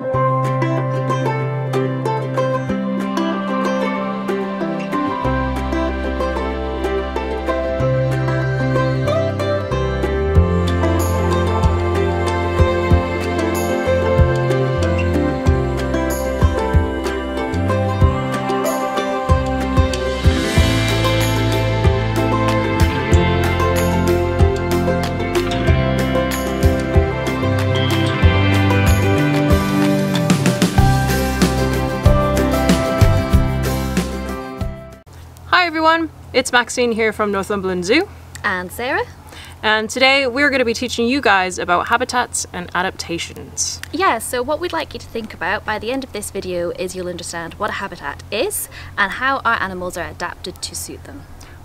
Hi it's Maxine here from Northumberland Zoo And Sarah? and today we're going to be teaching you guys about habitats and adaptations. Yeah, so what we'd like you to think about by the end of this video is you'll understand what a habitat is and how our animals are adapted to suit them.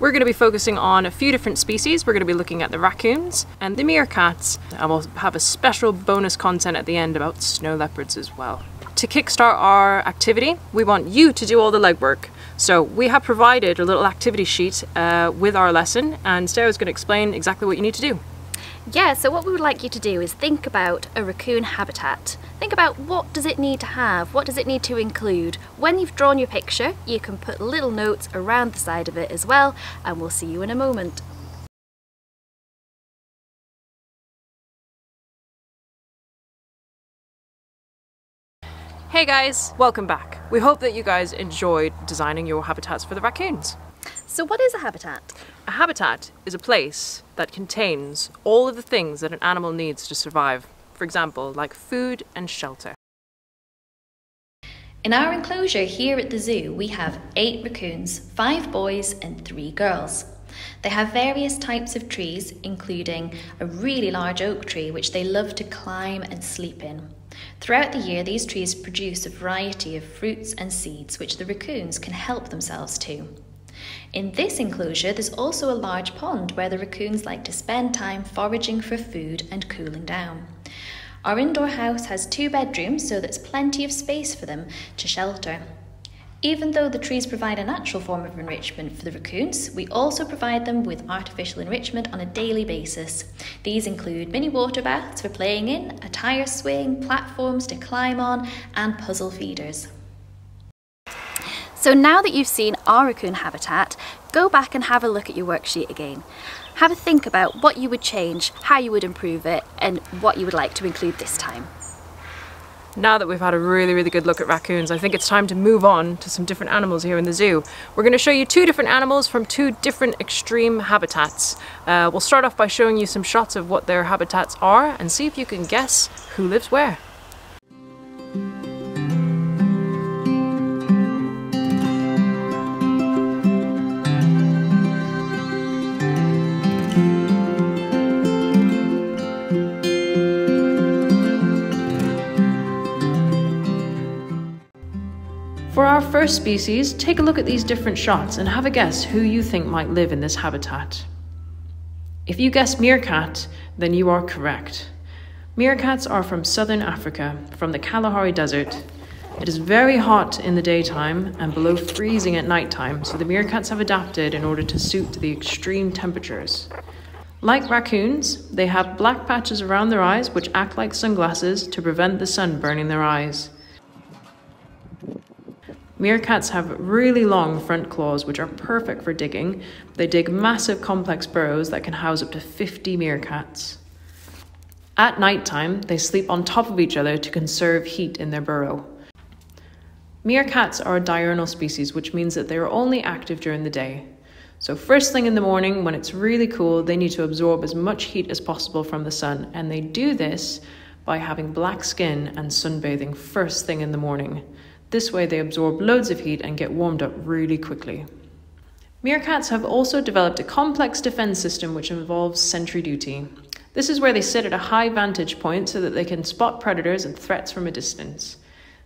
We're going to be focusing on a few different species. We're going to be looking at the raccoons and the meerkats and we'll have a special bonus content at the end about snow leopards as well. To kickstart our activity, we want you to do all the legwork. So we have provided a little activity sheet uh, with our lesson and Sarah's going to explain exactly what you need to do. Yeah, so what we would like you to do is think about a raccoon habitat. Think about what does it need to have, what does it need to include. When you've drawn your picture, you can put little notes around the side of it as well, and we'll see you in a moment. Hey guys, welcome back. We hope that you guys enjoyed designing your habitats for the raccoons. So what is a habitat? A habitat is a place that contains all of the things that an animal needs to survive. For example, like food and shelter. In our enclosure here at the zoo, we have eight raccoons, five boys and three girls. They have various types of trees, including a really large oak tree which they love to climb and sleep in. Throughout the year, these trees produce a variety of fruits and seeds which the raccoons can help themselves to. In this enclosure, there's also a large pond where the raccoons like to spend time foraging for food and cooling down. Our indoor house has two bedrooms, so there's plenty of space for them to shelter. Even though the trees provide a natural form of enrichment for the raccoons, we also provide them with artificial enrichment on a daily basis. These include mini water baths for playing in, a tire swing, platforms to climb on, and puzzle feeders. So now that you've seen our raccoon habitat, go back and have a look at your worksheet again. Have a think about what you would change, how you would improve it, and what you would like to include this time. Now that we've had a really, really good look at raccoons, I think it's time to move on to some different animals here in the zoo. We're going to show you two different animals from two different extreme habitats. Uh, we'll start off by showing you some shots of what their habitats are and see if you can guess who lives where. First species, take a look at these different shots and have a guess who you think might live in this habitat. If you guess meerkat, then you are correct. Meerkats are from southern Africa, from the Kalahari Desert. It is very hot in the daytime and below freezing at nighttime, so the meerkats have adapted in order to suit the extreme temperatures. Like raccoons, they have black patches around their eyes which act like sunglasses to prevent the sun burning their eyes. Meerkats have really long front claws, which are perfect for digging. They dig massive complex burrows that can house up to 50 meerkats. At night time, they sleep on top of each other to conserve heat in their burrow. Meerkats are a diurnal species, which means that they are only active during the day. So, first thing in the morning, when it's really cool, they need to absorb as much heat as possible from the sun, and they do this by having black skin and sunbathing first thing in the morning. This way, they absorb loads of heat and get warmed up really quickly. Meerkats have also developed a complex defense system which involves sentry duty. This is where they sit at a high vantage point so that they can spot predators and threats from a distance.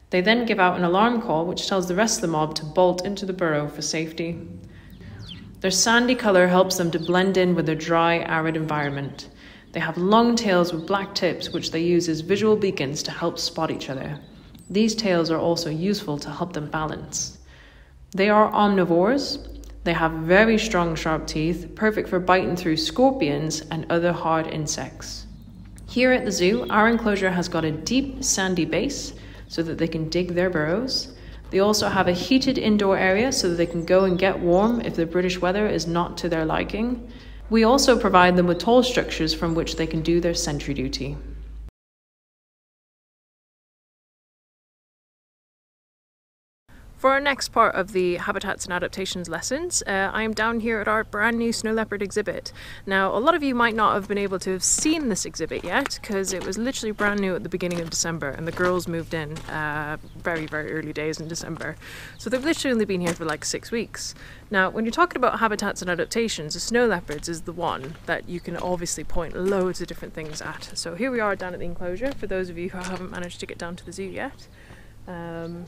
They then give out an alarm call which tells the rest of the mob to bolt into the burrow for safety. Their sandy colour helps them to blend in with their dry, arid environment. They have long tails with black tips which they use as visual beacons to help spot each other. These tails are also useful to help them balance. They are omnivores. They have very strong, sharp teeth, perfect for biting through scorpions and other hard insects. Here at the zoo, our enclosure has got a deep, sandy base, so that they can dig their burrows. They also have a heated indoor area so that they can go and get warm if the British weather is not to their liking. We also provide them with tall structures from which they can do their sentry duty. For our next part of the Habitats and Adaptations lessons, uh, I am down here at our brand new snow leopard exhibit. Now, a lot of you might not have been able to have seen this exhibit yet because it was literally brand new at the beginning of December and the girls moved in uh, very, very early days in December. So they've literally only been here for like six weeks. Now, when you're talking about habitats and adaptations, the snow leopards is the one that you can obviously point loads of different things at. So here we are down at the enclosure for those of you who haven't managed to get down to the zoo yet. Um,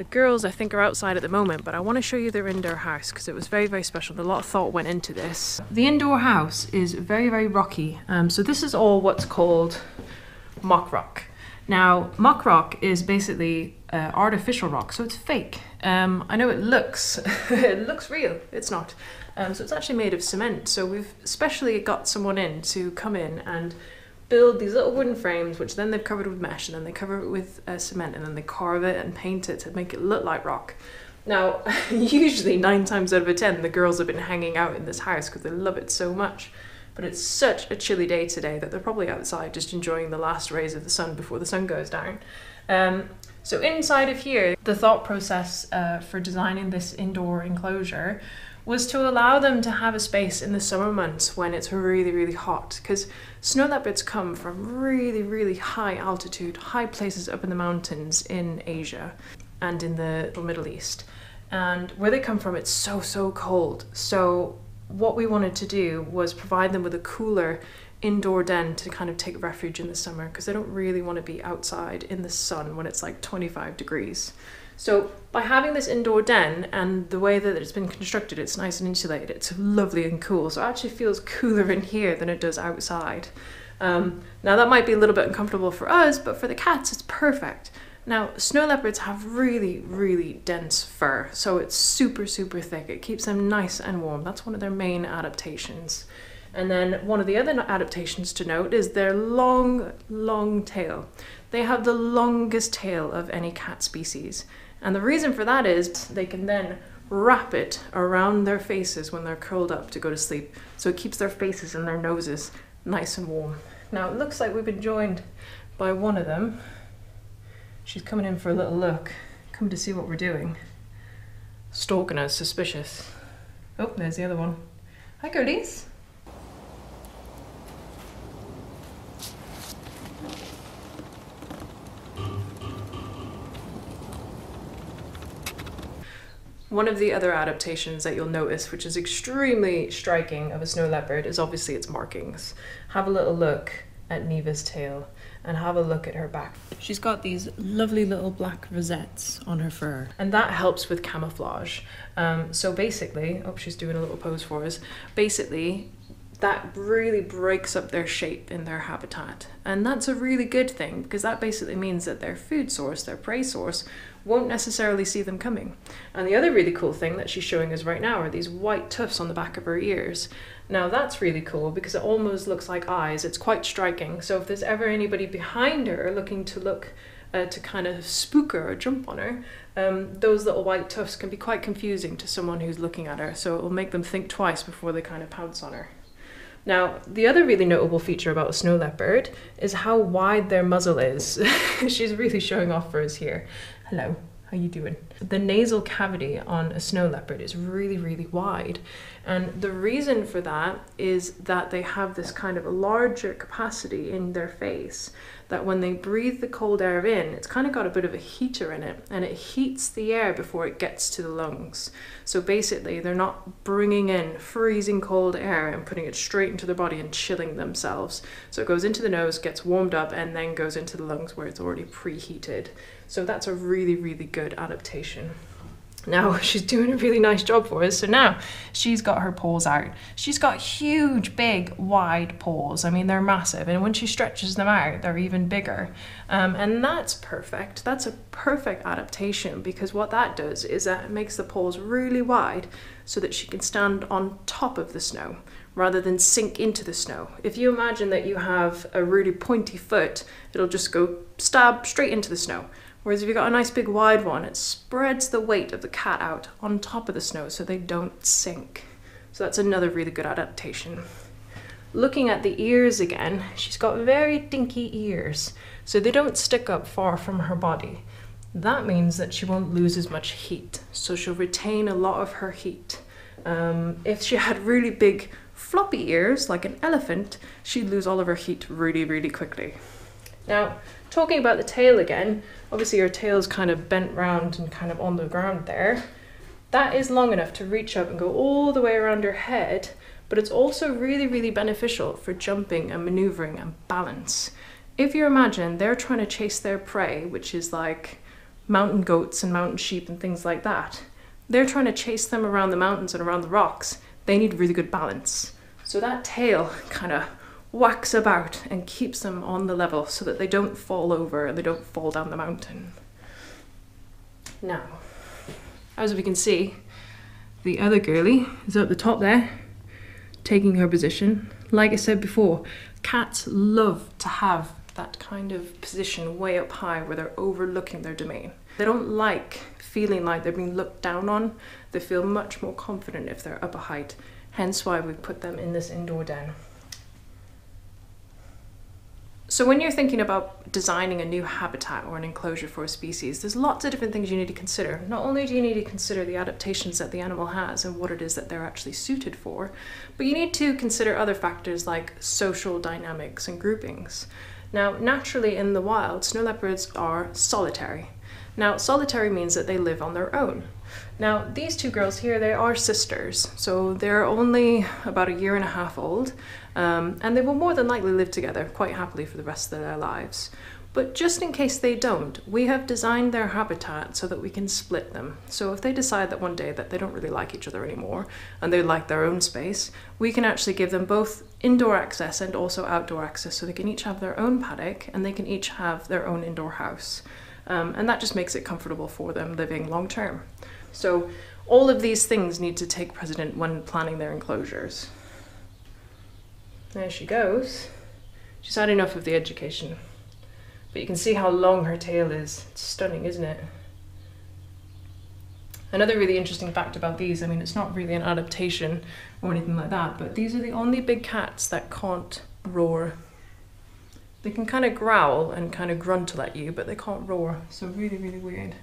the girls, I think, are outside at the moment, but I want to show you their indoor house because it was very, very special. A lot of thought went into this. The indoor house is very, very rocky. Um, so this is all what's called mock rock. Now, mock rock is basically uh, artificial rock, so it's fake. Um, I know it looks, it looks real. It's not. Um, so it's actually made of cement. So we've specially got someone in to come in and build these little wooden frames, which then they've covered with mesh, and then they cover it with uh, cement, and then they carve it and paint it to make it look like rock. Now, usually nine times out of ten, the girls have been hanging out in this house because they love it so much. But it's such a chilly day today that they're probably outside just enjoying the last rays of the sun before the sun goes down. Um, so inside of here, the thought process uh, for designing this indoor enclosure was to allow them to have a space in the summer months when it's really, really hot. Because snow leopards come from really, really high altitude, high places up in the mountains in Asia and in the Middle East. And where they come from, it's so, so cold. So, what we wanted to do was provide them with a cooler indoor den to kind of take refuge in the summer because they don't really want to be outside in the sun when it's like 25 degrees. So by having this indoor den and the way that it's been constructed, it's nice and insulated. It's lovely and cool. So it actually feels cooler in here than it does outside. Um, now that might be a little bit uncomfortable for us, but for the cats, it's perfect. Now, snow leopards have really, really dense fur, so it's super, super thick. It keeps them nice and warm. That's one of their main adaptations. And then one of the other adaptations to note is their long, long tail. They have the longest tail of any cat species. And the reason for that is they can then wrap it around their faces when they're curled up to go to sleep. So it keeps their faces and their noses nice and warm. Now it looks like we've been joined by one of them. She's coming in for a little look, come to see what we're doing. Stalking us, suspicious. Oh, there's the other one. Hi, Gerties. One of the other adaptations that you'll notice, which is extremely striking of a snow leopard, is obviously its markings. Have a little look at Neva's tail and have a look at her back. She's got these lovely little black rosettes on her fur, and that helps with camouflage. Um, so basically, oh, she's doing a little pose for us. Basically, that really breaks up their shape in their habitat. And that's a really good thing because that basically means that their food source, their prey source, won't necessarily see them coming. And the other really cool thing that she's showing us right now are these white tufts on the back of her ears. Now that's really cool because it almost looks like eyes. It's quite striking. So if there's ever anybody behind her looking to look uh, to kind of spook her or jump on her, um, those little white tufts can be quite confusing to someone who's looking at her. So it will make them think twice before they kind of pounce on her. Now, the other really notable feature about a snow leopard is how wide their muzzle is. She's really showing off for us here. Hello, how you doing? The nasal cavity on a snow leopard is really, really wide. And the reason for that is that they have this kind of a larger capacity in their face that when they breathe the cold air in, it's kind of got a bit of a heater in it and it heats the air before it gets to the lungs. So basically, they're not bringing in freezing cold air and putting it straight into their body and chilling themselves. So it goes into the nose, gets warmed up, and then goes into the lungs where it's already preheated. So that's a really, really good adaptation. Now she's doing a really nice job for us. So now she's got her paws out. She's got huge, big, wide paws. I mean, they're massive. And when she stretches them out, they're even bigger. Um, and that's perfect. That's a perfect adaptation because what that does is that it makes the paws really wide so that she can stand on top of the snow rather than sink into the snow. If you imagine that you have a really pointy foot, it'll just go stab straight into the snow Whereas if you've got a nice big wide one, it spreads the weight of the cat out on top of the snow so they don't sink. So that's another really good adaptation. Looking at the ears again, she's got very dinky ears, so they don't stick up far from her body. That means that she won't lose as much heat, so she'll retain a lot of her heat. Um, if she had really big floppy ears, like an elephant, she'd lose all of her heat really, really quickly. Now, talking about the tail again, obviously her tail's kind of bent round and kind of on the ground there. That is long enough to reach up and go all the way around her head, but it's also really, really beneficial for jumping and maneuvering and balance. If you imagine they're trying to chase their prey, which is like mountain goats and mountain sheep and things like that, they're trying to chase them around the mountains and around the rocks. They need really good balance. So that tail kind of whacks about and keeps them on the level so that they don't fall over and they don't fall down the mountain. Now, as we can see, the other girly is at the top there, taking her position. Like I said before, cats love to have that kind of position way up high where they're overlooking their domain. They don't like feeling like they're being looked down on. They feel much more confident if they're up a height, hence why we put them in this indoor den. So when you're thinking about designing a new habitat or an enclosure for a species, there's lots of different things you need to consider. Not only do you need to consider the adaptations that the animal has and what it is that they're actually suited for, but you need to consider other factors like social dynamics and groupings. Now, naturally in the wild, snow leopards are solitary. Now, solitary means that they live on their own. Now, these two girls here, they are sisters, so they're only about a year and a half old, um, and they will more than likely live together quite happily for the rest of their lives. But just in case they don't, we have designed their habitat so that we can split them. So if they decide that one day that they don't really like each other anymore and they like their own space, we can actually give them both indoor access and also outdoor access so they can each have their own paddock and they can each have their own indoor house. Um, and that just makes it comfortable for them living long term. So all of these things need to take precedent when planning their enclosures. There she goes. She's had enough of the education. But you can see how long her tail is. It's stunning, isn't it? Another really interesting fact about these, I mean, it's not really an adaptation or anything like that, but these are the only big cats that can't roar. They can kind of growl and kind of grunt at you, but they can't roar. So really, really weird.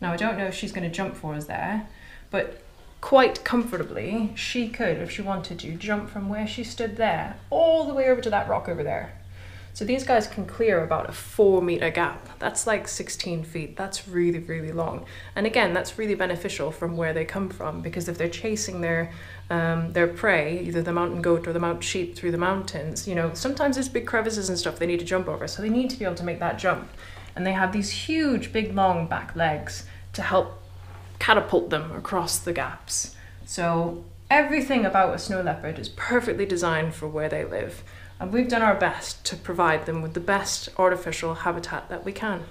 Now, I don't know if she's going to jump for us there, but quite comfortably, she could, if she wanted to, jump from where she stood there all the way over to that rock over there. So these guys can clear about a four meter gap. That's like 16 feet. That's really, really long. And again, that's really beneficial from where they come from because if they're chasing their um, their prey, either the mountain goat or the mountain sheep through the mountains, you know, sometimes there's big crevices and stuff they need to jump over. So they need to be able to make that jump. And they have these huge, big, long back legs to help catapult them across the gaps. So everything about a snow leopard is perfectly designed for where they live and we've done our best to provide them with the best artificial habitat that we can.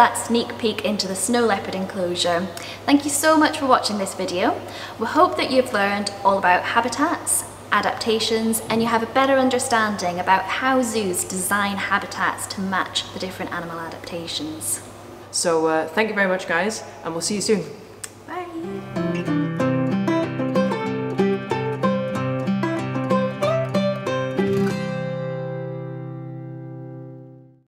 That sneak peek into the snow leopard enclosure. Thank you so much for watching this video. We hope that you've learned all about habitats, adaptations, and you have a better understanding about how zoos design habitats to match the different animal adaptations. So uh, thank you very much guys, and we'll see you soon.